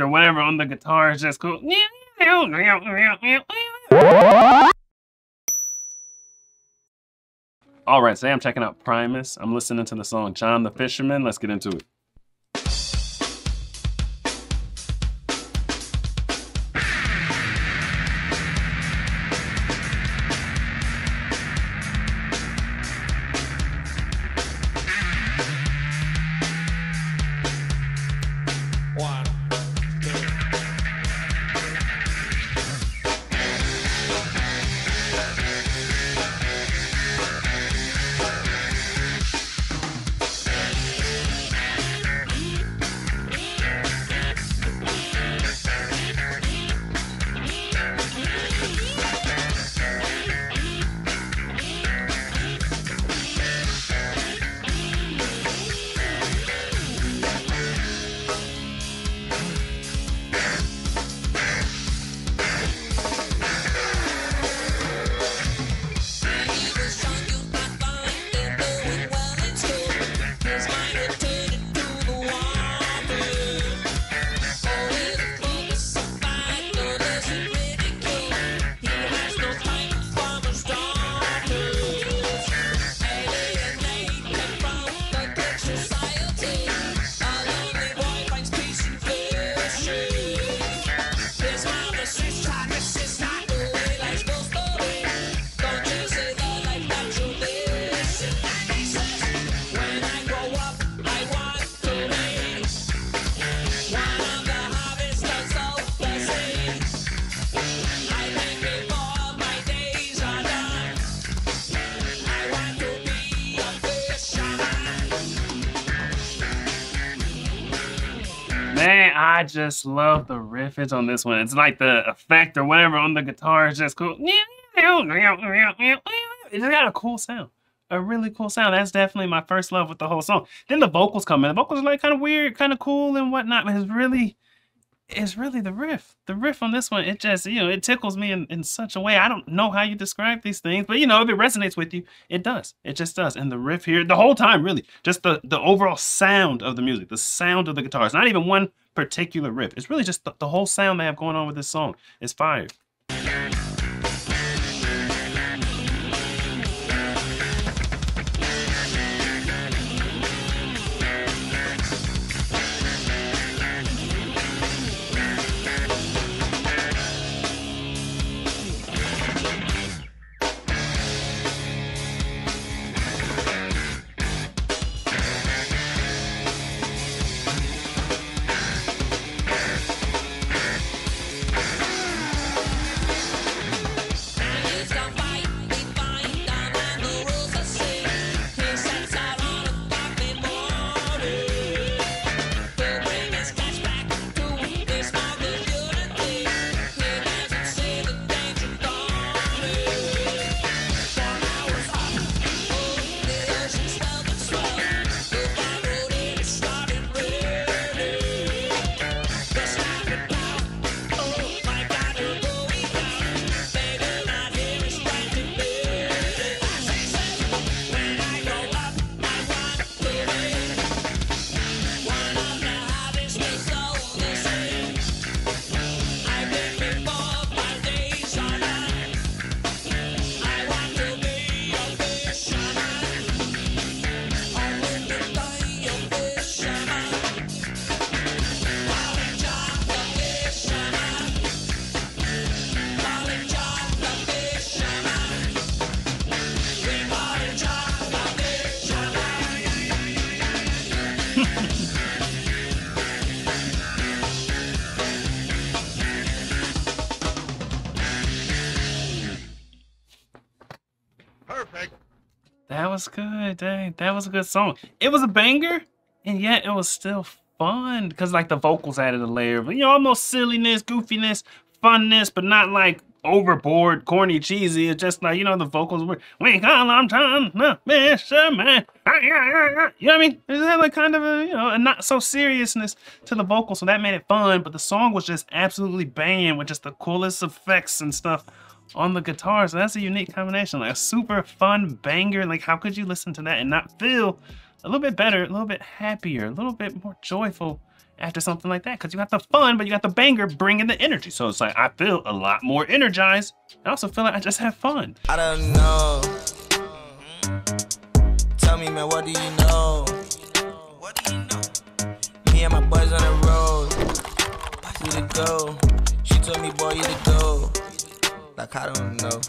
or whatever on the guitar is just cool. All right, today I'm checking out Primus. I'm listening to the song John the Fisherman. Let's get into it. Man, I just love the riffage on this one. It's like the effect or whatever on the guitar is just cool. It just got a cool sound. A really cool sound. That's definitely my first love with the whole song. Then the vocals come in. The vocals are like kind of weird, kind of cool and whatnot, but it's really it's really the riff. The riff on this one, it just, you know, it tickles me in, in such a way. I don't know how you describe these things, but you know, if it resonates with you, it does. It just does. And the riff here, the whole time, really, just the, the overall sound of the music, the sound of the guitar. It's not even one particular riff. It's really just the, the whole sound they have going on with this song. It's fire. Perfect. That was good, dang. That was a good song. It was a banger, and yet it was still fun because like the vocals added a layer of you know almost silliness, goofiness, funness, but not like overboard, corny, cheesy. It's just like you know the vocals were we call I'm trying to miss a man. You know what I mean? It had like kind of a you know a not so seriousness to the vocals, so that made it fun. But the song was just absolutely banging with just the coolest effects and stuff on the guitar. So that's a unique combination, like a super fun banger. Like how could you listen to that and not feel a little bit better, a little bit happier, a little bit more joyful after something like that because you got the fun, but you got the banger bringing the energy. So it's like I feel a lot more energized. I also feel like I just have fun. I don't know. Mm-hmm. Tell me, man, what do you know? What do you know? Me and my boys on the road. Who to go? She told me, boy, you to go. Like I don't know.